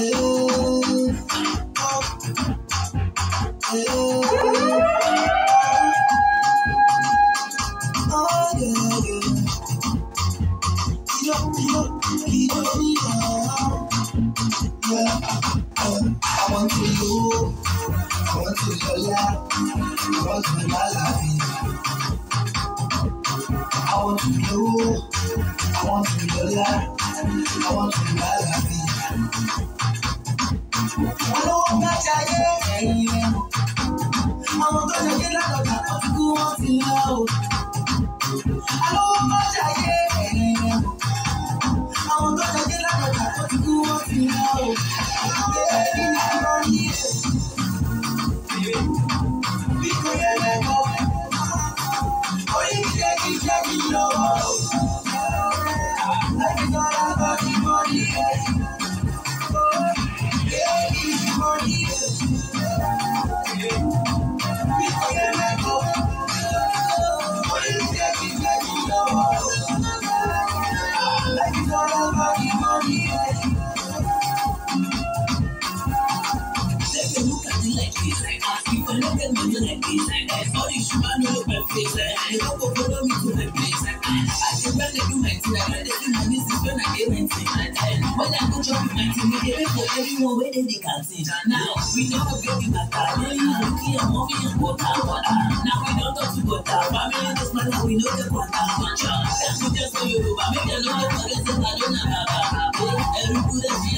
you. you know. intimidated for everyone where they can see. Now, we never get in that car. Then you look here, mommy is water, water. Now we don't talk to water. Family is man, we know the quarter. That's what just for you, but make them know the presence I don't have. Every good idea.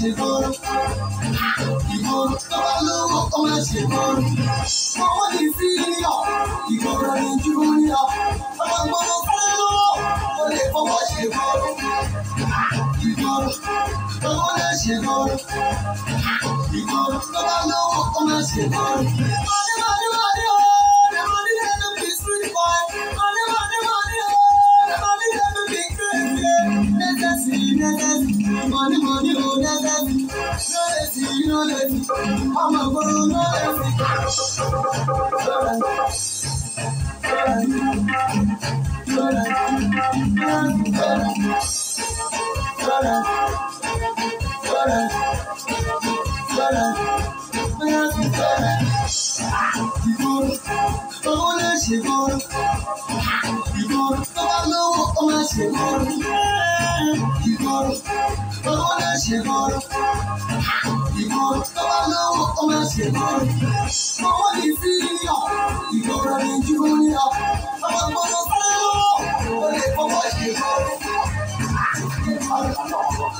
ṣègbọrọ ìgboro tó bá lówó kó má ṣègbọrọ owó ní fílíọ̀ ìgboro ní júlíọ̀ ọmọ gbogbo fún lówó kó lè fọwọ́ ṣègbọrọ ìgboro owó lè ṣègbọrọ ìgboro tó bá lówó kó má ṣègbọrọ. Money, money, money.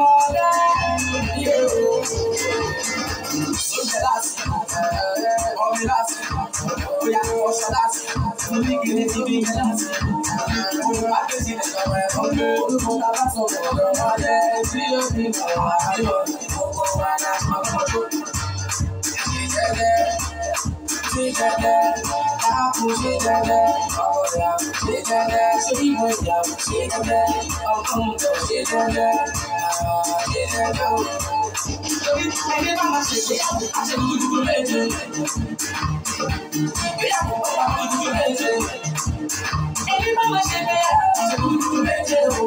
mọ́lá yé o. Oúnjẹ láti ọbẹ̀ láti bóyá ọṣọ láti níbi kìíní ti bí yẹn láti. Òun wá pé ti lẹ̀kọ̀ ẹ̀kọ́ pé orúkọ ta bá sọ ọ̀dọ̀ ọmọdé tí ó fi lọ àbáyọ ìkókó wa náà ọkọ̀ tó. Ìjẹ́jẹ́ ti jẹ́jẹ́ àkùnṣe jẹ́jẹ́ ọ̀gọ̀dà ṣe jẹ́jẹ́ ṣé ìwé ìyàwó ṣe jẹ́jẹ́ ọkùnrin ṣe jẹ́jẹ́. Ẹgbẹ́ bá máa ṣẹ̀ṣẹ̀ àṣẹ̀dúdú lẹ́jẹ̀. Ìgbéyàwó bá máa dúdú lẹ́jẹ̀. Ẹgbẹ́ bá máa ṣẹ̀ṣẹ̀ àṣẹ̀dúdú lẹ́jẹ̀ o.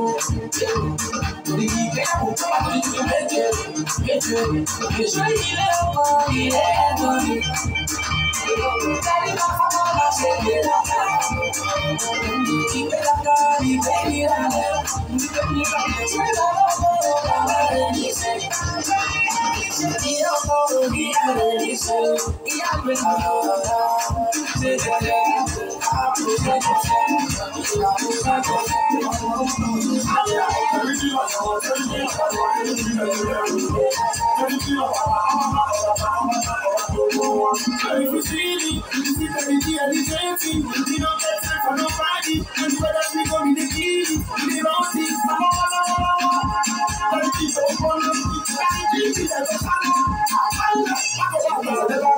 Torí ìgbéyàwó bá máa dúdú lẹ́jẹ̀. Lẹ́jẹ̀ èso ilé ọkọ ilé ẹ̀dọ́ ni. Ìgbéyàwó bá máa dúdú lẹ́jẹ̀. See me, you see that we see the same thing. We don't get time for nobody. And whether we go in the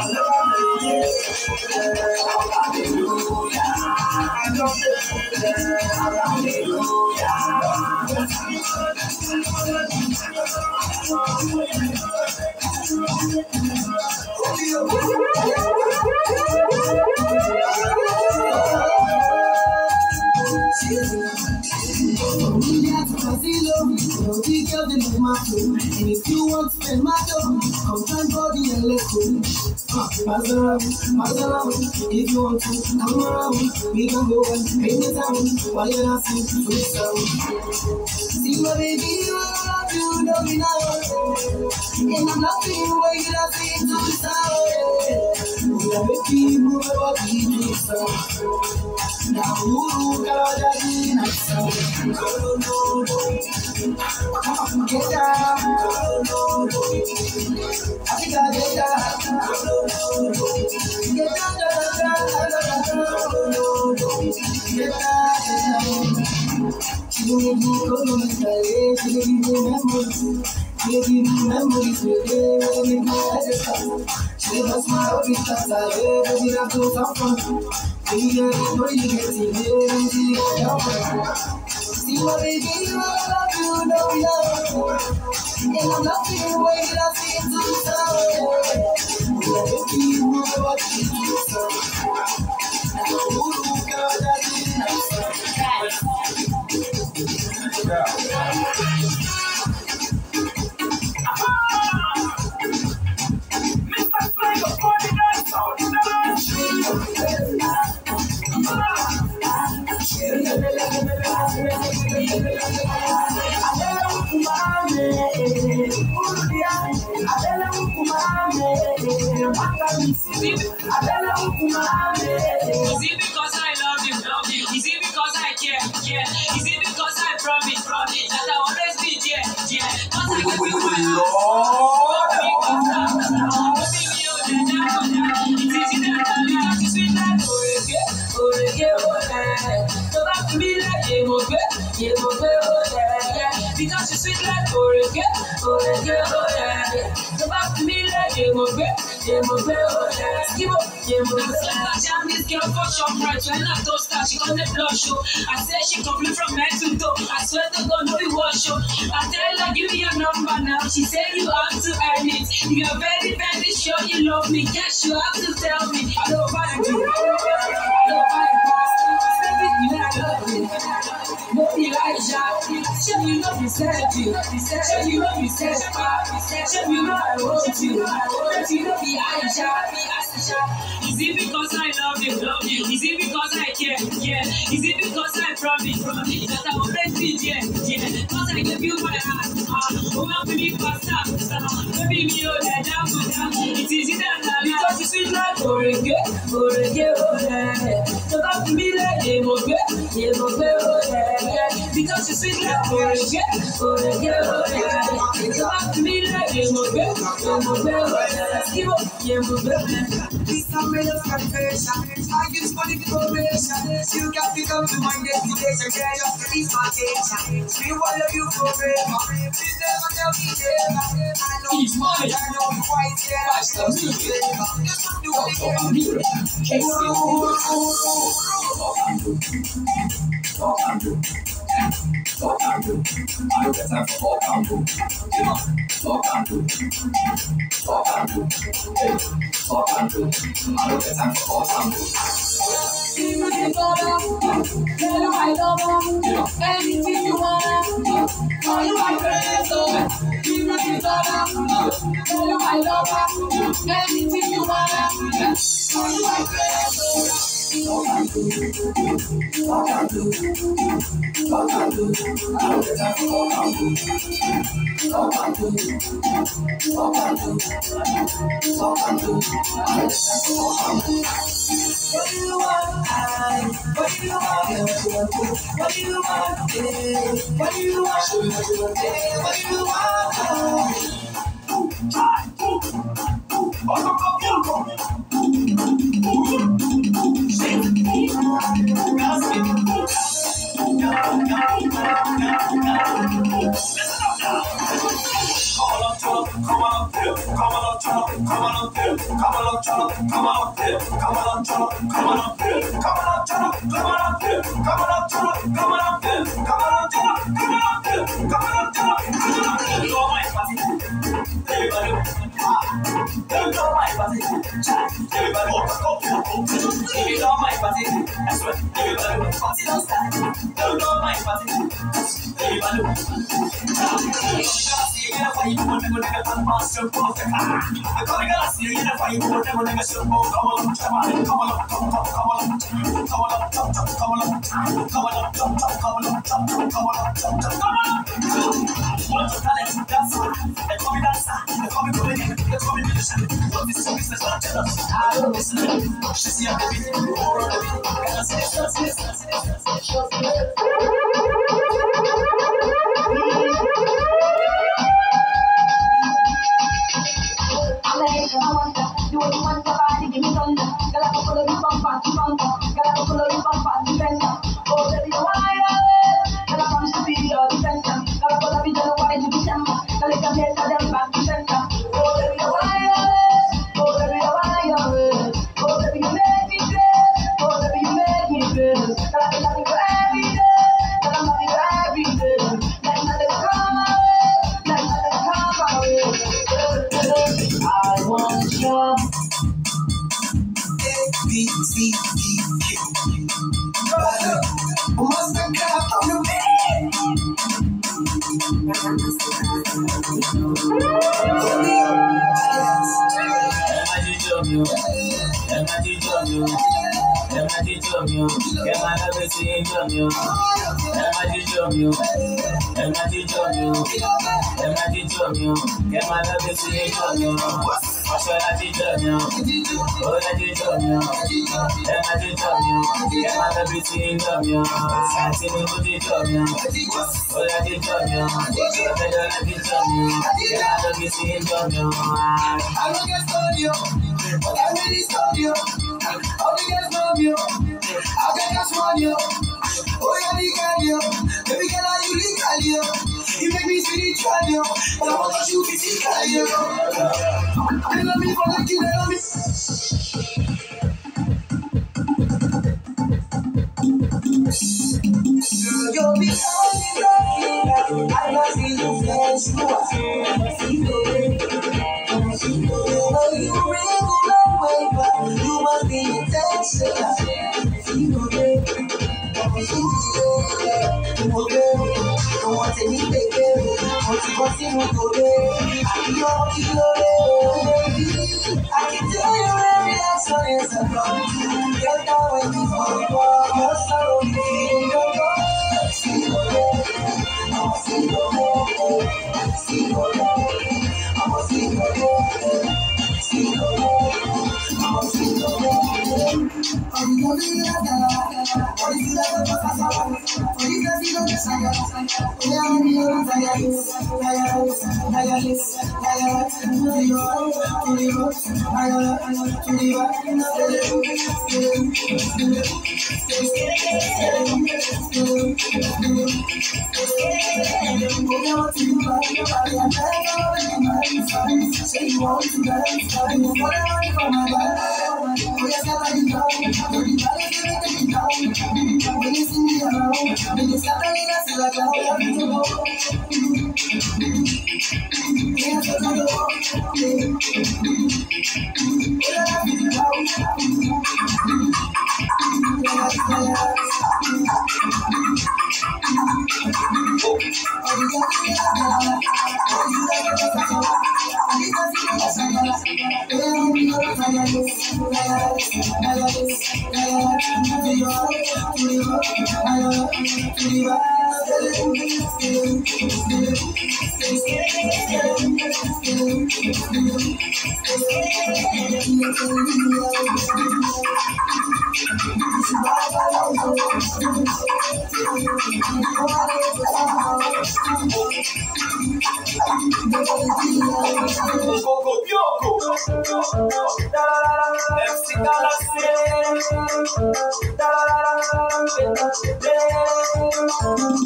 すごい! Pass around, pass around. If you want to, come around. We can go and paint the town while you're seeing food sound. See my baby, you love you, don't be now. And I'm laughing when you're seeing to the sound. Making move about the sound. Now, who got that in a sound? No, no, no. Get down. No, no, no. I think I get down. No, no, no. Get down, down, down, down, down, down. No, no, no. Get down, get down. She gon' make me go to my side. She gon' give me memories. She gon' give me memories. She gon' make my head stop. She gon' bust my up in the Baby, that's so tough fun. Baby, I know you get it. Baby, she got down. See my baby, I love you, no love. And I'm laughing when I see it to the sound. Yeah, baby, you know what you òrèké, òrèké, òrèké. Tó bá fi mí lẹ̀, dèmò gbé, dèmò gbé, òrèké. Skíbò, dèmò gbé. I jam this girl for shop right when I toast her, she come dey blush o. I say she complete from head to toe. I swear to God no be wash o. I tell her give me your number now, she say you have to earn it. If you're very very sure you love me, yes you have to tell me. I don't find you, I don't find you know I love you. No Show you know be said you, show you know be said show you know I want you, but you know be Aisha. Is it because I love you, love you? Is it because I care, yeah? Is it because I promise, promise that I will always be there, yeah? Because I give you my heart, ah, oh my baby pasta, baby me oh that. It is because you sweet like Orege, Orege. So me like Yemoge, Yemoge, Orege. Because you sweet like Orege, Orege, Orege. So come to me like Yemoge, Yemoge, Orege. Give up, Yemoge. This time made of confession. I use money for probation. You got to come to my destination. Yeah, just release my tension. We follow you forever. Please never tell me never. I know It's money. I know you wise, yeah. I know you clever. Just do what you can. Anything you wanna, call you my friend, so me the dollar, tell you I love her. Anything you wanna, call you my What do you want? I, what do you want? What do you want? Yeah. What do you want? What do you want? Yeah. What do you want? I Thank you. I a I I. Thank you. I want ya. You want to want give me thunder. Girl, I can you from party bunker. Girl, I can follow you from party. ṣe ti ń jọ mi o ẹ má jíjọ mi o ẹ má jíjọ mi o ẹ má jíjọ mi o ẹ má lọ́bí ti ń jọ mi o ọṣọ láti jọ mi o ó láti jọ mi o ẹ má jíjọ mi o ẹ má lọ́bí ti ń jọ mi o àti mi kú jíjọ mi o ó láti jọ mi o ọ̀fẹ́jọ́ láti jọ mi o ẹ má lọ́bí ti ń jọ mi o. Àwọn gẹ́gẹ́ sọ́ọ́dì o, ọ̀gá mi ní sọ́ọ́dì o, ọ̀gá mi ní sọ́ọ́dì o. I got cash money. Oh, yeah, the cardio. Baby girl, are you cardio? You make me spiritual, yo. But I want you physical, yo. They love me for the kid, they. You'll be dé I can tell your reaction is a come. Get down when you Say you want to dance, I will follow you for my life. Coco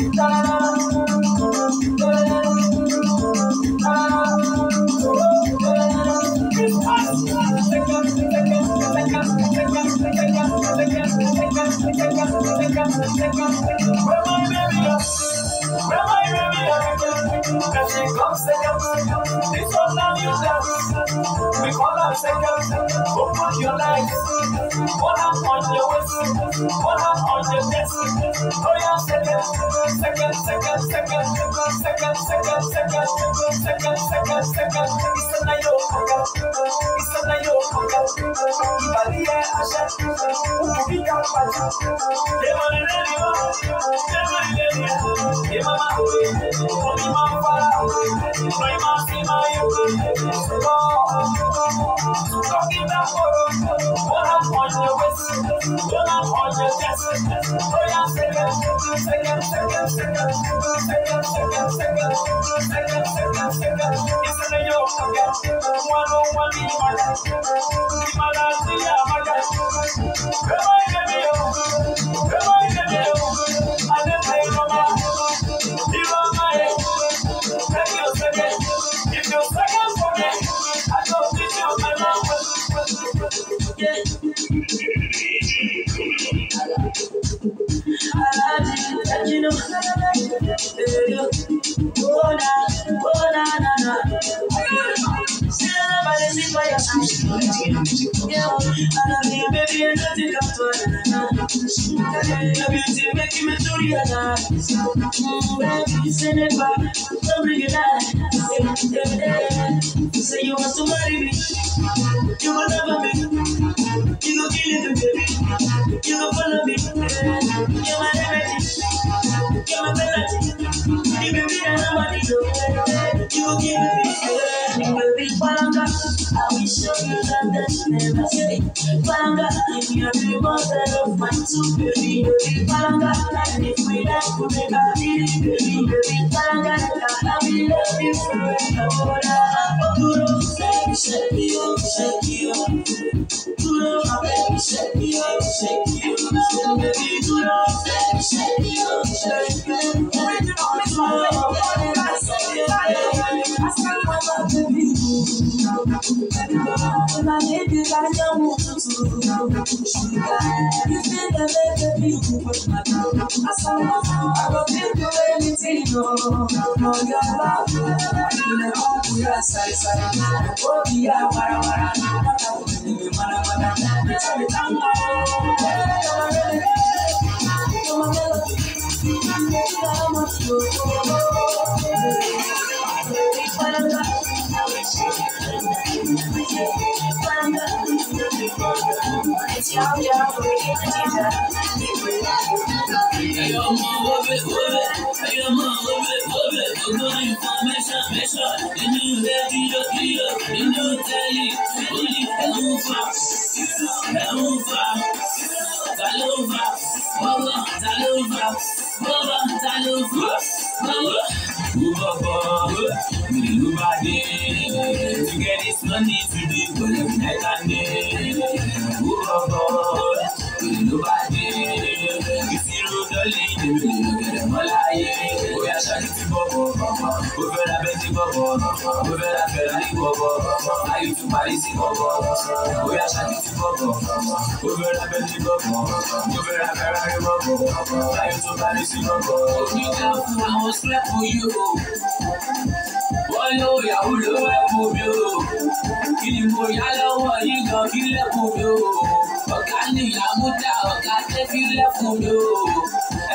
Where my baby? Where my baby? Cause she comes second. This one now you dance. We call her second. Open your legs. One hand on your waist. One hand on your chest. Oh yeah, second. Second, second, second. Second, second, second. Second, second, second. It's a nayo poka. It's a nayo poka. Ibali e ashe. Ukubika pati. Demo ne ne ne ma. Demo ne ne ne. Demo ma owe. Omi ma fara owe. Noi ma si ma yo. Talking that photo. One hand on your waist. One hand on your you, nothing to an Your beauty making me to realize. Baby, it back, don't bring it yeah. Say you want to marry me, you will never me. Palanga, if you're the and if we make anyanwụ ụtụtụ ife na-eme ebe igwe asaagọdịdụrelitino n'ọyọla ile ọgwụ ya sarisara obi ya warawara nwata maramara mechọrịta mmanwụ it, love it. Hey, I'm on, love it, love it. We're going for measure, measure. You know that, you know, you know, you know that. Move la beti gogo, move la Ferrari gogo, ayo tu Paris gogo, oya shaki tu gogo. Move la beti gogo, move la Ferrari gogo, ayo tu Paris gogo. You can fool, I will slap for you. Wọ́n ló yàwó ló wẹ́ kú mi o. Kí ni mo yá lọ́wọ́ yín gan kí lẹ́kùn mi o. Ọ̀gá nìyá mú dá ọ̀gá tẹ́bí lẹ́kùn mi o.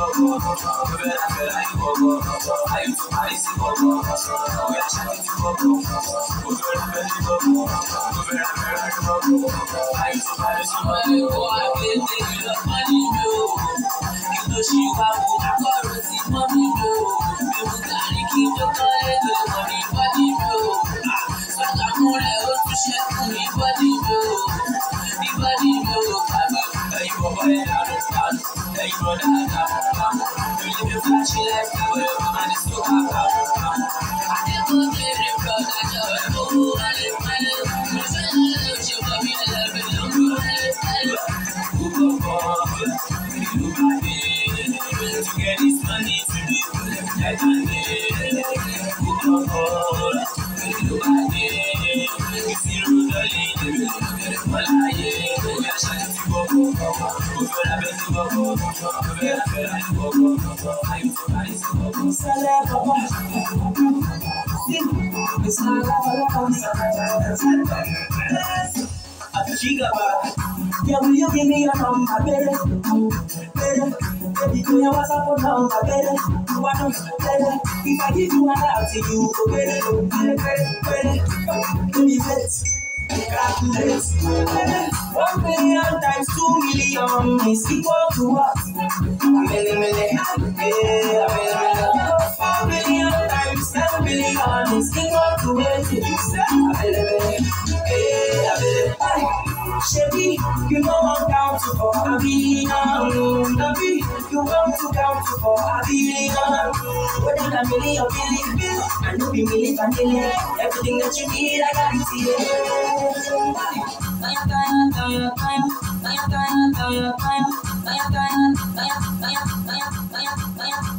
gogo, bebera, bebera y gogo, hay tu país y gogo, voy a echar tu gogo, bebera, bebera y gogo, bebera, bebera y. I'm Yeah, will you give me your number, baby? Baby, baby, do you WhatsApp phone number, baby? You want to, baby? If I give you an out, you go, baby, baby, baby, baby. Give me bet. Calculate. Baby, One million times two million is equal to what? A million, million. Yeah, a million. Four million times ten billion is equal to what? A million, million. Yeah, a million. Chevy, you know I'm down to for a being alone. Lovey, you want to down to for a being alone. Whether I'm really or really real, I know be really familiar. Everything that you need, I got it here. I am